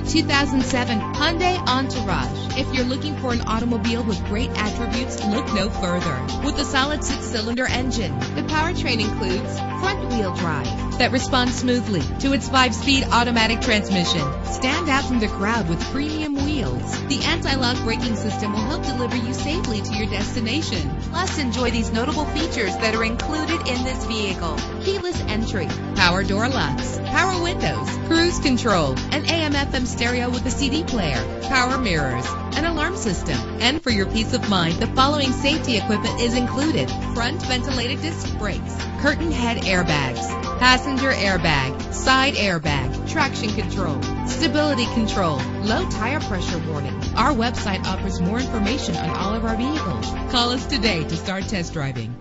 2007 Hyundai Entourage. If you're looking for an automobile with great attributes, look no further. With a solid six-cylinder engine, the powertrain includes front-wheel drive that responds smoothly to its five-speed automatic transmission. Stand out from the crowd with premium wheels. The anti-lock braking system will help deliver you safely to your destination. Plus, enjoy these notable features that are included in this vehicle. Keyless entry, power door locks, power windows, cruise control, an AM FM stereo with a CD player, power mirrors, an alarm system. And for your peace of mind, the following safety equipment is included. Front ventilated disc brakes, curtain head airbags, passenger airbag, side airbag, traction control, stability control, low tire pressure warning. Our website offers more information on all of our vehicles. Call us today to start test driving.